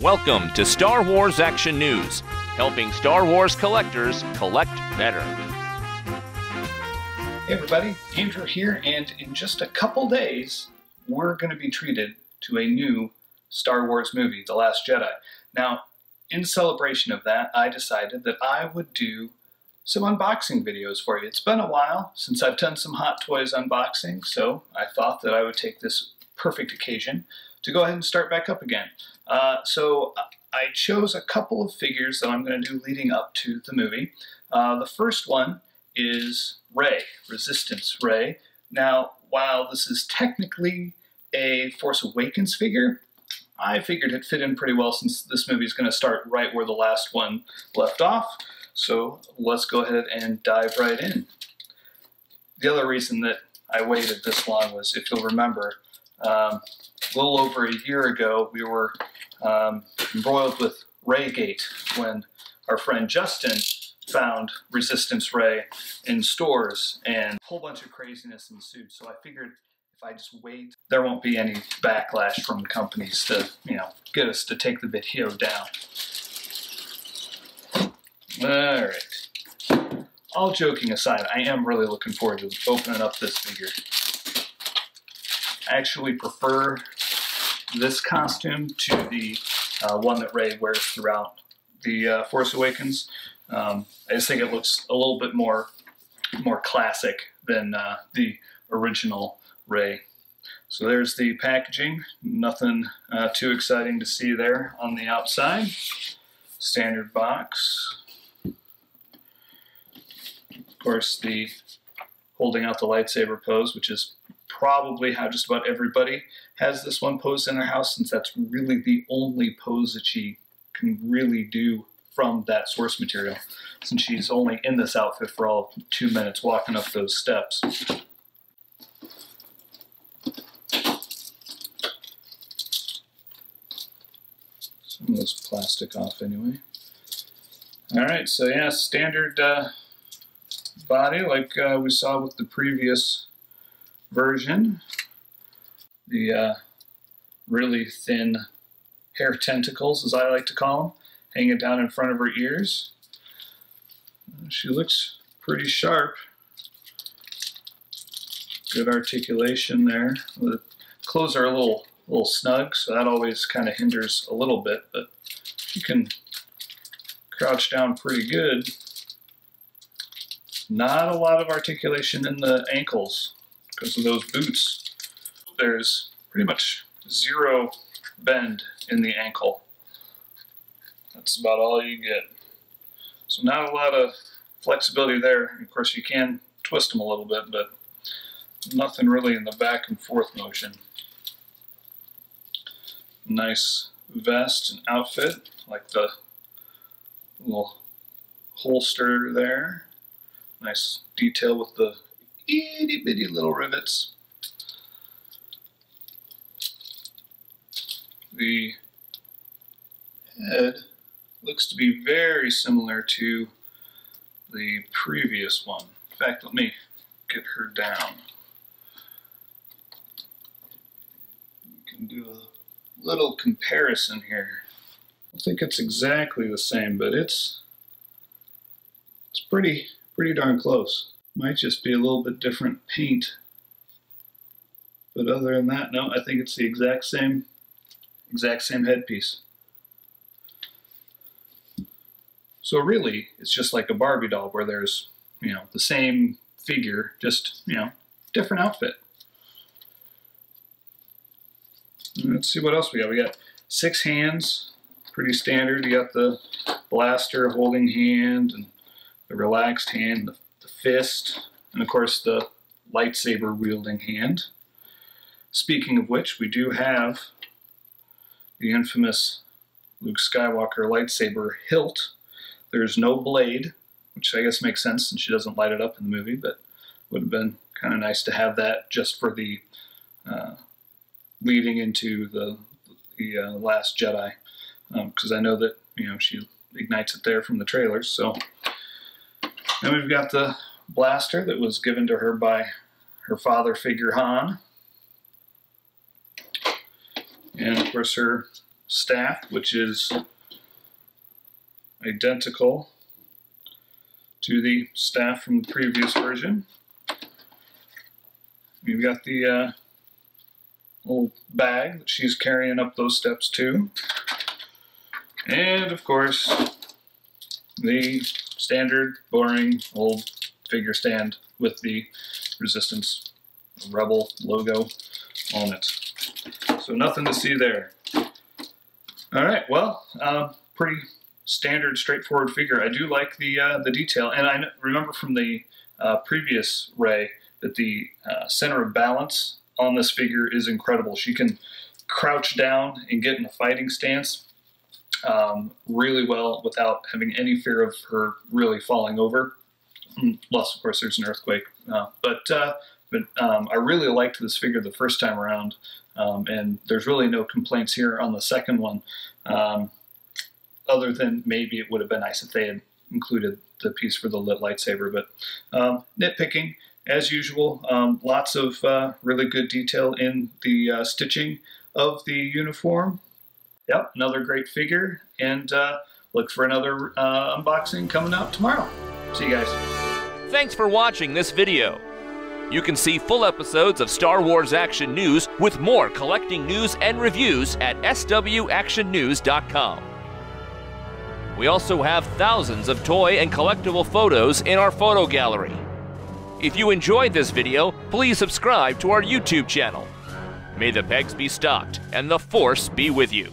Welcome to Star Wars Action News, helping Star Wars collectors collect better. Hey everybody, Andrew here, and in just a couple days, we're going to be treated to a new Star Wars movie, The Last Jedi. Now, in celebration of that, I decided that I would do some unboxing videos for you. It's been a while since I've done some Hot Toys unboxing, so I thought that I would take this perfect occasion to go ahead and start back up again. Uh, so I chose a couple of figures that I'm going to do leading up to the movie. Uh, the first one is Rey, Resistance Rey. Now, while this is technically a Force Awakens figure, I figured it fit in pretty well since this movie is going to start right where the last one left off. So let's go ahead and dive right in. The other reason that I waited this long was, if you'll remember, um, a little over a year ago, we were um, embroiled with Raygate when our friend Justin found Resistance Rey in stores and a whole bunch of craziness ensued. So I figured if I just wait, there won't be any backlash from companies to, you know, get us to take the video down. All right. All joking aside, I am really looking forward to opening up this figure. I actually prefer this costume to the uh, one that Rey wears throughout the uh, Force Awakens. Um, I just think it looks a little bit more more classic than uh, the original Rey. So there's the packaging. Nothing uh, too exciting to see there on the outside. Standard box Of course, the holding out the lightsaber pose, which is probably how just about everybody has this one pose in their house, since that's really the only pose that she can really do from that source material, since she's only in this outfit for all two minutes walking up those steps. Some of this plastic off anyway. All right, so yeah, standard uh, body like uh, we saw with the previous version. The uh, really thin hair tentacles, as I like to call them, hanging down in front of her ears. She looks pretty sharp. Good articulation there. The clothes are a little, little snug, so that always kind of hinders a little bit, but she can crouch down pretty good. Not a lot of articulation in the ankles because of those boots. There's pretty much zero bend in the ankle. That's about all you get. So not a lot of flexibility there. Of course, you can twist them a little bit, but nothing really in the back and forth motion. Nice vest and outfit, like the little holster there. Nice detail with the itty bitty little rivets. The head looks to be very similar to the previous one. In fact, let me get her down. We can do a little comparison here. I think it's exactly the same, but it's it's pretty pretty darn close. Might just be a little bit different paint. But other than that, no, I think it's the exact same, exact same headpiece. So really, it's just like a Barbie doll where there's, you know, the same figure, just, you know, different outfit. Let's see what else we got. We got six hands, pretty standard. You got the blaster holding hand and the relaxed hand, the, fist, and of course the lightsaber wielding hand. Speaking of which, we do have the infamous Luke Skywalker lightsaber hilt. There's no blade, which I guess makes sense since she doesn't light it up in the movie, but would have been kind of nice to have that just for the uh, leading into the the uh, Last Jedi, because um, I know that you know she ignites it there from the trailers. So then we've got the blaster that was given to her by her father figure Han. And of course her staff, which is identical to the staff from the previous version. We've got the uh, little bag that she's carrying up those steps too. And of course, the standard, boring, old figure stand with the Resistance Rebel logo on it. So nothing to see there. All right, well, uh, pretty standard, straightforward figure. I do like the uh, the detail, and I remember from the uh, previous Rey that the uh, center of balance on this figure is incredible. She can crouch down and get in a fighting stance um, really well without having any fear of her really falling over. Plus, of course, there's an earthquake. Uh, but uh, but um, I really liked this figure the first time around, um, and there's really no complaints here on the second one, um, other than maybe it would have been nice if they had included the piece for the lit lightsaber. But um, nitpicking, as usual, um, lots of uh, really good detail in the uh, stitching of the uniform. Yep, another great figure, and uh, look for another uh, unboxing coming out tomorrow. See you guys. Thanks for watching this video. You can see full episodes of Star Wars Action News with more collecting news and reviews at swactionnews.com. We also have thousands of toy and collectible photos in our photo gallery. If you enjoyed this video, please subscribe to our YouTube channel. May the pegs be stocked and the Force be with you.